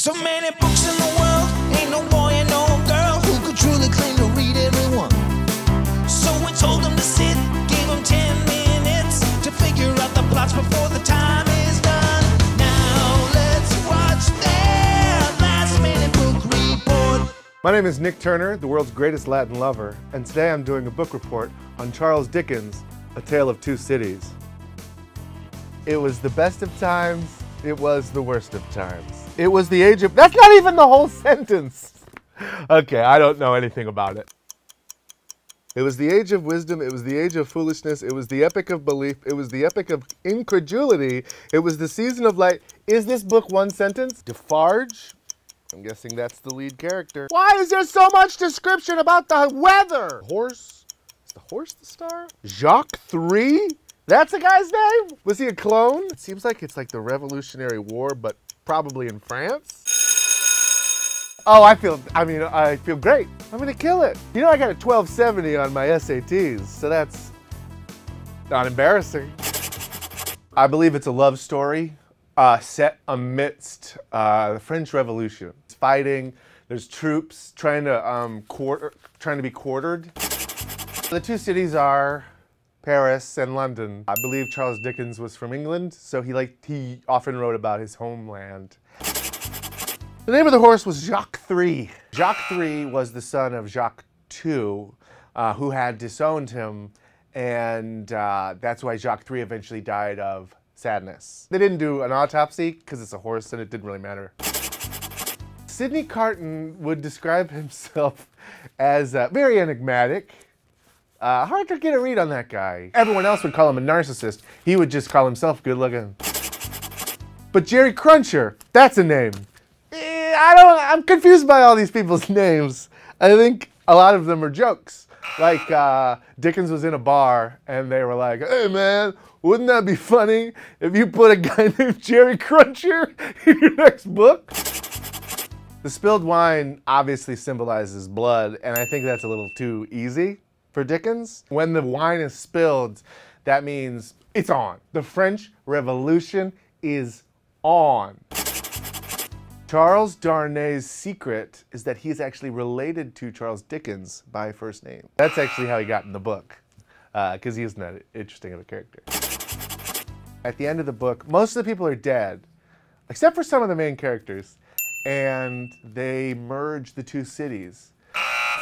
So many books in the world, ain't no boy and no girl who could truly claim to read every one. So we told them to sit, gave them 10 minutes to figure out the plots before the time is done. Now let's watch their last minute book report. My name is Nick Turner, the world's greatest Latin lover, and today I'm doing a book report on Charles Dickens' A Tale of Two Cities. It was the best of times, it was the worst of times. It was the age of. That's not even the whole sentence! Okay, I don't know anything about it. It was the age of wisdom, it was the age of foolishness, it was the epic of belief, it was the epic of incredulity, it was the season of light. Is this book one sentence? Defarge? I'm guessing that's the lead character. Why is there so much description about the weather? Horse? Is the horse the star? Jacques 3? That's the guy's name? Was he a clone? It seems like it's like the Revolutionary War, but probably in France. Oh, I feel, I mean, I feel great. I'm gonna kill it. You know, I got a 1270 on my SATs, so that's not embarrassing. I believe it's a love story uh, set amidst uh, the French Revolution. It's fighting, there's troops trying to, um, quarter, trying to be quartered. The two cities are Paris and London. I believe Charles Dickens was from England, so he like he often wrote about his homeland. The name of the horse was Jacques III. Jacques III was the son of Jacques II, uh, who had disowned him, and uh, that's why Jacques III eventually died of sadness. They didn't do an autopsy because it's a horse and it didn't really matter. Sydney Carton would describe himself as uh, very enigmatic. Uh, hard to get a read on that guy. Everyone else would call him a narcissist. He would just call himself good looking. But Jerry Cruncher, that's a name. Eh, I don't, I'm confused by all these people's names. I think a lot of them are jokes. Like uh, Dickens was in a bar and they were like, hey man, wouldn't that be funny if you put a guy named Jerry Cruncher in your next book? The spilled wine obviously symbolizes blood, and I think that's a little too easy for Dickens. When the wine is spilled, that means it's on. The French Revolution is on. Charles Darnay's secret is that he's actually related to Charles Dickens by first name. That's actually how he got in the book, because uh, he isn't that interesting of a character. At the end of the book, most of the people are dead, except for some of the main characters, and they merge the two cities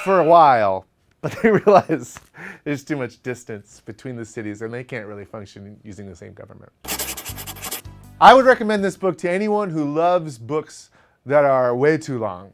for a while, but they realize there's too much distance between the cities and they can't really function using the same government. I would recommend this book to anyone who loves books that are way too long.